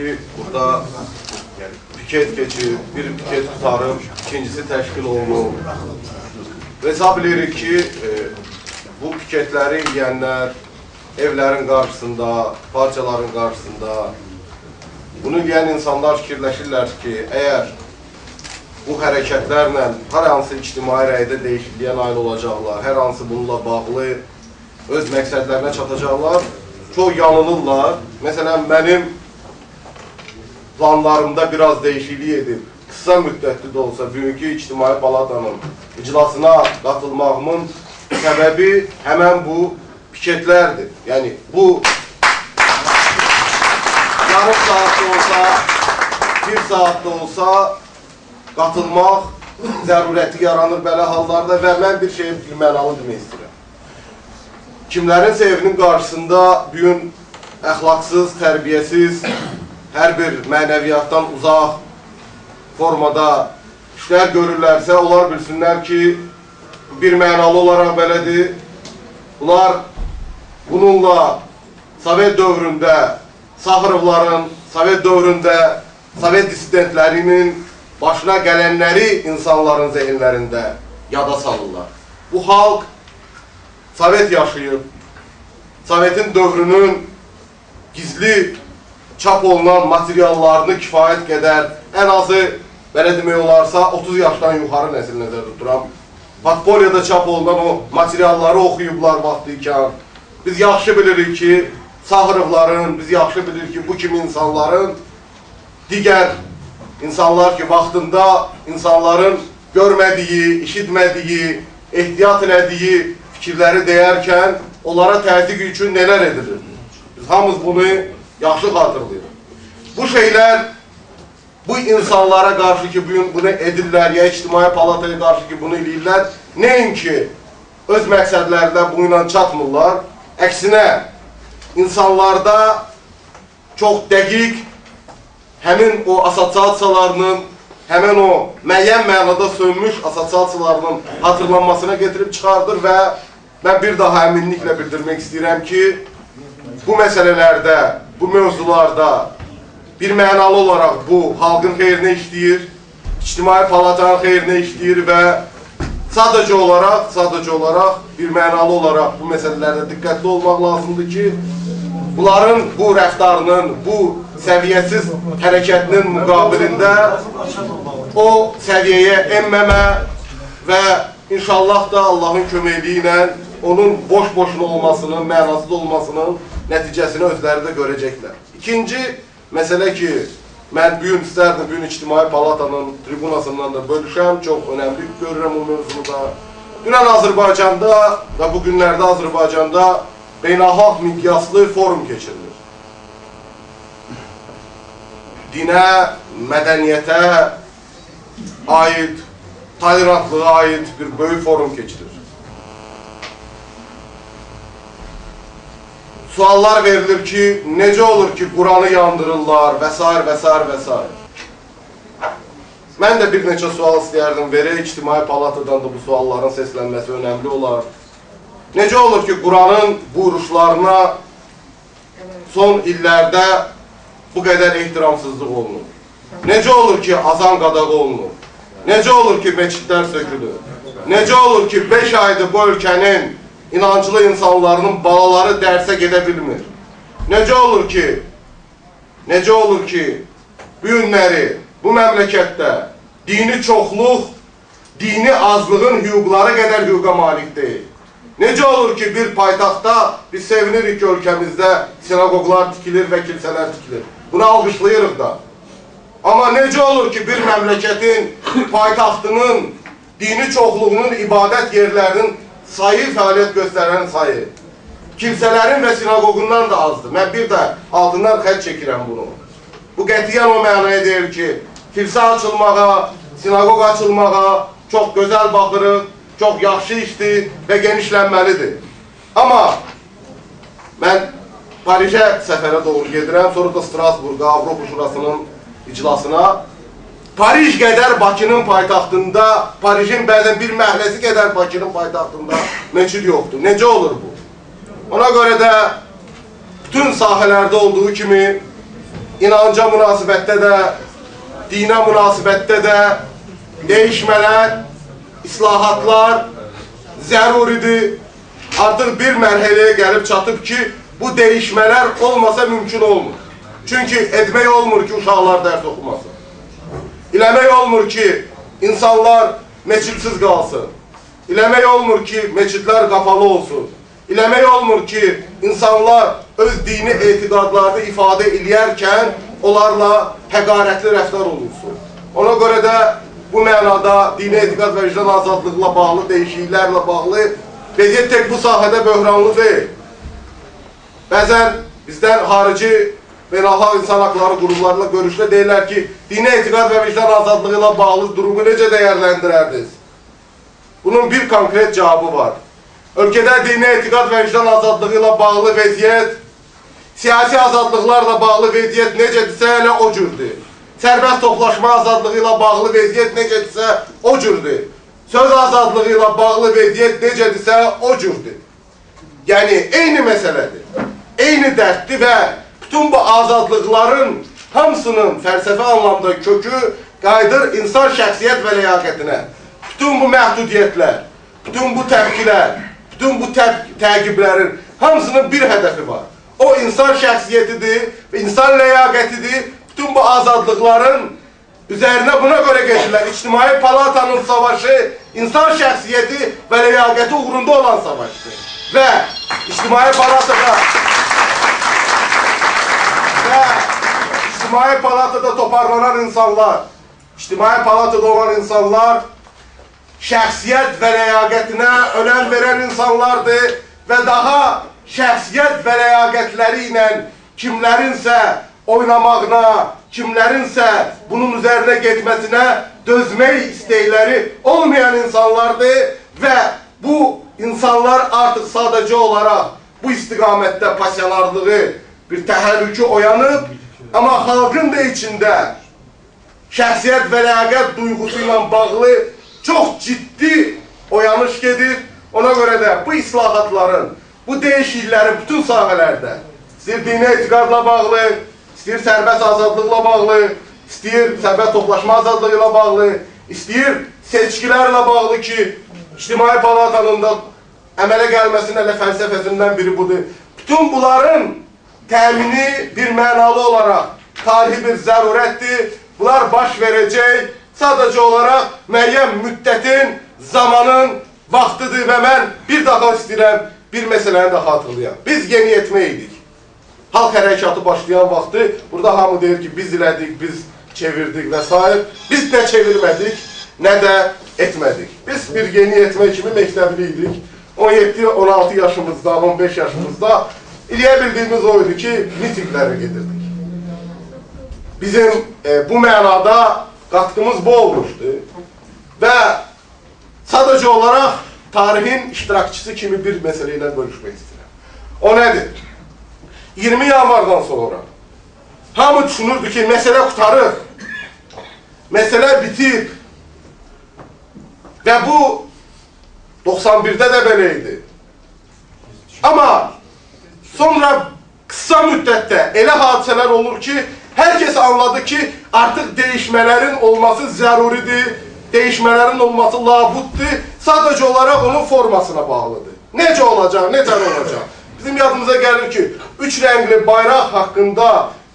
ki, burada piket keçir, bir piket tutarıb, ikincisi təşkil olunub. Və hesab edirik ki, e, bu piketləri yiyənlər evlərin qarşısında, parçaların qarşısında, bunu yiyən insanlar fikirləşirlər ki, əgər bu hərəkətlərlə hər hansı ictimai rəydə dəyişikliyə nail olacaqlar, hər hansı bununla bağlı öz məqsədlərinə çatacaqlar, çox yanılırlar. Məsələn, mənim planlarımda biraz dəyişiklik edib, qısa müddətli də olsa bugünkü ictimai palatanın iclasına qatılmağımın səbəbi həmən bu piketlərdir. Yəni, bu yarım saat olsa, bir saat da olsa qatılmaq zərurəti yaranır belə hallarda və mən bir şey bilmənalı demək istəyirəm. Kimlərin evinin qarşısında bu gün əxlaqsız, tərbiyəsiz, hər bir mənəviyyatdan uzaq formada işlər görürlərsə, onlar bilsinlər ki, bir mənalı olaraq belədir. Bunlar bununla Sovet dövründə Saxırovların, Sovet dövründə Sovet dissidentlərinin başına gələnləri insanların zehinlərində yada salırlar. Bu xalq Sovet yaşayıb, Sovetin dövrünün gizli çap olunan materiallarını kifayət qədər, ən azı, belə demək olarsa, 30 yaşdan yuxarı nəsil nəzər tuturam. Patfoliyada çap olunan o materialları oxuyublar vaxtı ikən. Biz yaxşı bilirik ki, Sağırovların, biz yaxşı bilirik ki, bu kimi insanların digər insanlar ki, vaxtında insanların görmədiyi, işitmədiyi, ehtiyat elədiyi fikirləri deyərkən onlara təzyiq üçün nələr edilir? Biz hamımız bunu yaxşı xatırlayırıq. Bu şeylər bu insanlara qarşı ki, bugün bunu edirlər, ya ictimai palataya qarşı ki, bunu eləyirlər, nəinki öz məqsədlərində bu ilə çatmırlar, əksinə insanlarda çox dəqiq həmin o asosiasiyalarının, həmin o müəyyən mənada sönmüş asosiasiyalarının hatırlanmasına getirib çıxardır və mən bir daha əminliklə bildirmək istəyirəm ki, bu məsələlərdə, bu mövzularda bir mənalı olaraq bu xalqın xeyrinə işləyir, ictimai palatanın xeyrinə işləyir və sadəcə olaraq, sadəcə olaraq bir mənalı olaraq bu məsələlərdə diqqətli olmaq lazımdır ki, bunların bu rəftarının, bu səviyyəsiz hərəkətinin müqabilində o səviyyəyə enməmə və inşallah da Allahın köməkliyi ilə onun boş-boşuna olmasının, mənasız olmasının nəticəsini özləri də görəcəklər. İkinci məsələ ki, mən bu gün istərdim, bu gün İctimai Palatanın tribunasından da bölüşəm, çox önəmli görürəm o mövzunu da. Dünən Azərbaycanda və bu günlərdə Azərbaycanda beynəlxalq miqyaslı forum keçirilir. Dinə, mədəniyyətə aid, tolerantlığa aid bir böyük forum keçirilir. Suallar verilir ki, necə olur ki, Quranı yandırırlar və s. və s. və s. Mən də bir neçə sual istəyərdim verək, İctimai Palatadan da bu sualların səslənməsi önəmli olar. Necə olur ki, Quranın buyuruşlarına son illərdə bu qədər ehtiramsızlıq olunur? Necə olur ki, azan qadağı olunur? Necə olur ki, meçidlər sökülür? Necə olur ki, 5 aydır bu ölkənin inancılı insanlarının balaları dərsə gedə bilmir? Necə olur ki, necə olur ki, bu günləri bu məmləkətdə dini çoxluq, dini azlığın hüquqları qədər hüquqa malik deyil? Necə olur ki, bir paytaxtda biz sevinirik ki, ölkəmizdə sinagoglar tikilir və kilsələr tikilir. Bunu alqışlayırıq da. Amma necə olur ki, bir məmləkətin paytaxtının dini çoxluğunun ibadət yerlərinin sayı, fəaliyyət göstərən sayı kilsələrin və sinagogundan da azdır. Mən bir də altından xətt çəkirəm bunu. Bu qətiyyən o mənaya deyir ki, kilsə açılmağa, sinagog açılmağa çox gözəl baxırıq, çox yaxşı işdir və genişlənməlidir. Amma mən Parijə səfərə doğru gedirəm, sonra da Strasburqa, Avropa Şurasının iclasına. Parij qədər Bakının paytaxtında, Parijin bəzən bir məhləsi qədər Bakının paytaxtında meçid yoxdur. Necə olur bu? Ona görə də bütün sahələrdə olduğu kimi inanca münasibətdə də, dinə münasibətdə də dəyişmələr, islahatlar zəruridir. Artıq bir mərhələyə gəlib çatıb ki, bu dəyişmələr olmasa mümkün olmur. Çünki etmək olmur ki, uşaqlar dərs oxumasın. İləmək olmur ki, insanlar meçidsiz qalsın. İləmək olmur ki, meçidlər qapalı olsun. İləmək olmur ki, insanlar öz dini etiqadlarını ifadə eləyərkən onlarla həqarətli rəftar olunsun. Ona görə də bu mənada dini etiqad və vicdan azadlıqla bağlı, dəyişikliklərlə bağlı vəziyyət tək bu sahədə böhranlı deyil. Bəzən bizdən xarici beynəlxalq insan haqları qurumlarla görüşdə deyirlər ki, dini etiqad və vicdan azadlığı ilə bağlı durumu necə dəyərləndirərdiniz? Bunun bir konkret cavabı var. Ölkədə dini etiqad və vicdan azadlığı ilə bağlı vəziyyət, siyasi azadlıqlarla bağlı vəziyyət necədirsə, elə o cürdür. Sərbəst toplaşma azadlığı ilə bağlı vəziyyət necədirsə, o cürdür. Söz azadlığı ilə bağlı vəziyyət necədirsə, o cürdür. Yəni, eyni məsələdir. Eyni dərddir və bütün bu azadlıqların hamısının fəlsəfi anlamda kökü qayıdır insan şəxsiyyət və ləyaqətinə. Bütün bu məhdudiyyətlər, bütün bu təbkilər, bütün bu təb təqiblərin hamısının bir hədəfi var. O insan şəxsiyyətidir, insan ləyaqətidir. Bütün bu azadlıqların üzərinə buna görə geçirlər. İctimai Palatanın savaşı insan şəxsiyyəti və ləyaqəti uğrunda olan savaşdır. Və İctimai Palatada və İctimai Palatada toparlanan insanlar, İctimai Palatada olan insanlar şəxsiyyət və ləyaqətinə önəm verən insanlardır və daha şəxsiyyət və ləyaqətləri ilə kimlərinsə oynamağına, kimlərinsə bunun üzərinə getməsinə dözmək istəkləri olmayan insanlardır və bu insanlar artıq sadəcə olaraq bu istiqamətdə pasiyalarlığı bir təhərrükü oyanıb, amma xalqın da içində şəxsiyyət və ləyaqət duyğusu ilə bağlı çox ciddi oyanış gedir. Ona görə də bu islahatların, bu dəyişikliklərin bütün sahələrdə, istəyir dini etiqadla bağlı, istəyir sərbəst azadlıqla bağlı, istəyir sərbəst toplaşma azadlığı ilə bağlı, istəyir seçkilərlə bağlı ki, İctimai Palatanın da əmələ gəlməsinin elə fəlsəfəsindən biri budur. Bütün bunların təmini bir mənalı olaraq tarihi bir zərurətdir. Bunlar baş verəcək sadəcə olaraq müəyyən müddətin, zamanın vaxtıdır və mən bir daha istəyirəm bir məsələni də xatırlayam. Biz yeni etmə idik. Halk hərəkatı başlayan vaxtı burada hamı deyir ki, biz elədik, biz çevirdik və s. Biz nə çevirmədik, nə də etmədik. Biz bir yeni etmə kimi məktəbli idik. 17-16 yaşımızda, 15 yaşımızda eləyə bildiyimiz oydu ki, mitinglərə gedirdik. Bizim e, bu mənada qatqımız bu olmuşdu və sadəcə olaraq tarihin iştirakçısı kimi bir məsələ ilə bölüşmək istəyirəm. O nədir? 20 yanvardan sonra hamı düşünürdü ki, məsələ qutarır, məsələ bitib və bu 91-də də belə idi. Sonra qısa müddətdə elə hadisələr olur ki, hər kəs anladı ki, artıq dəyişmələrin olması zəruridir, dəyişmələrin olması labuddur, sadəcə olaraq onun formasına bağlıdır. Necə olacaq, necə olacaq? Bizim yadımıza gəlir ki, üç rəngli bayraq haqqında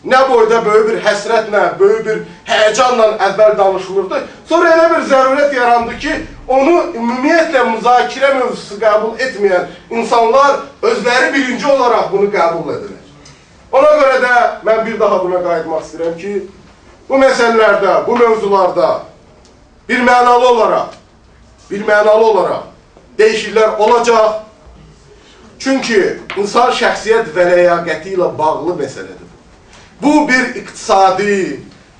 nə boyda böyük bir həsrətlə, böyük bir həyəcanla əvvəl danışılırdı. Sonra elə bir zərurət yarandı ki, onu ümumiyyətlə müzakirə mövzusu qəbul etməyən insanlar özləri birinci olaraq bunu qəbul edirlər. Ona görə də mən bir daha buna qayıtmaq istəyirəm ki, bu məsələlərdə, bu mövzularda bir mənalı olaraq, bir mənalı olaraq dəyişikliklər olacaq. Çünki insan şəxsiyyət və ləyaqəti ilə bağlı məsələdir. Bu bir iqtisadi,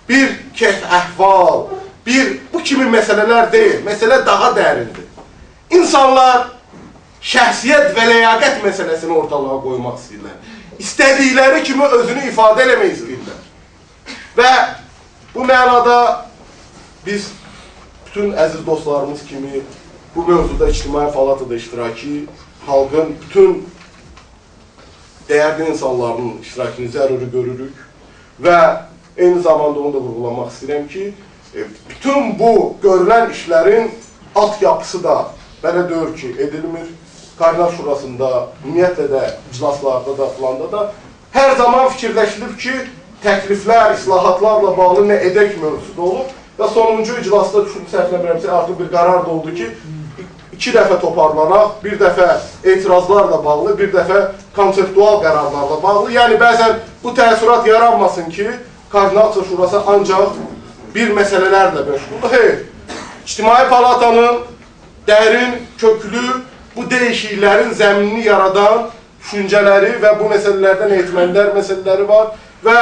bir keyf əhval, bir bu kimi məsələlər deyil. Məsələ daha dərindir. İnsanlar şəxsiyyət və ləyaqət məsələsini ortalığa qoymaq istəyirlər. İstədikləri kimi özünü ifadə eləmək istəyirlər. Və bu mənada biz bütün əziz dostlarımız kimi bu mövzuda ictimai palatada iştiraki, xalqın bütün dəyərli insanların iştirakını zəruri görürük. Və eyni zamanda onu da vurğulamaq istəyirəm ki, e, bütün bu görülən işlərin alt yapısı da belə deyir ki, edilmir. Kaynar Şurasında, ümumiyyətlə də iclaslarda da, filanda da hər zaman fikirləşilib ki, təkliflər, islahatlarla bağlı nə edək mövzusu da olub və sonuncu iclasda düşün səhv eləmirəmsə artıq bir qərar da oldu ki, iki dəfə toparlanaq, bir dəfə etirazlarla bağlı, bir dəfə konseptual qərarlarla bağlı. Yəni bəzən bu təəssürat yaranmasın ki, Koordinasiya Şurası ancaq bir məsələlərlə məşğuldur. Xeyr, İctimai Palatanın dərin, köklü bu dəyişikliklərin zəminini yaradan düşüncələri və bu məsələlərdən eğitmenlər məsələləri var və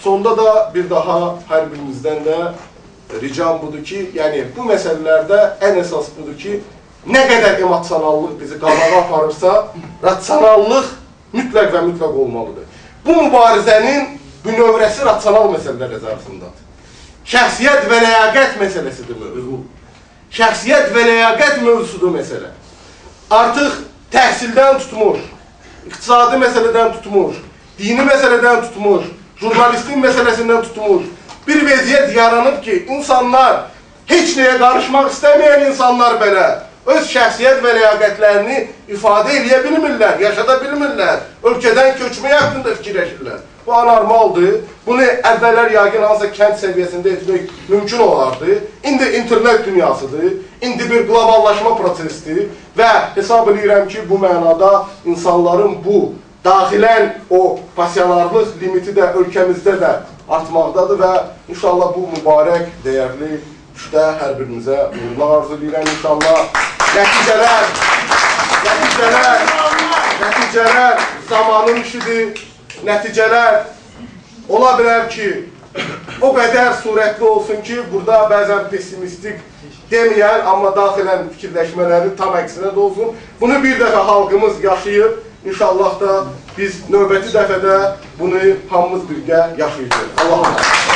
sonda da bir daha hər birimizdən də ricam budur ki, yəni bu məsələlərdə ən əsas budur ki, nə qədər emosionallıq bizi qabağa aparırsa, rasionallıq mütləq və mütləq olmalıdır. Bu mübarizənin bünövrəsi rasional məsələlər əzarfındadır. Şəxsiyyət və ləyaqət məsələsidir mövzu. Şəxsiyyət və ləyaqət mövzusudur məsələ. Artıq təhsildən tutmuş, iqtisadi məsələdən tutmuş, dini məsələdən tutmuş, jurnalistin məsələsindən tutmuş, bir vəziyyət yaranıb ki, insanlar heç nəyə qarışmaq istəməyən insanlar belə öz şəxsiyyət və ləyaqətlərini ifadə edə bilmirlər, yaşada bilmirlər, ölkədən köçməyə haqqında fikirləşirlər. Bu anormaldır. Bunu əvvəllər yəqin hansısa kənd səviyyəsində etmək mümkün olardı. İndi internet dünyasıdır, indi bir qloballaşma prosesidir və hesab edirəm ki, bu mənada insanların bu daxilən o pasiyanarlıq limiti də ölkəmizdə də artmaqdadır və inşallah bu mübarək, dəyərli işdə hər birimizə uğurlar arzu edirəm inşallah. Nəticələr, nəticələr, nəticələr zamanın işidir, nəticələr ola bilər ki, o qədər surətli olsun ki, burada bəzən pessimistik deməyən, amma daxilən fikirləşmələri tam əksinə də olsun. Bunu bir dəfə xalqımız yaşayıb, İnşallah da biz növbəti dəfədə bunu hamımız birgə yaşayacağıq. Allah'a emanet.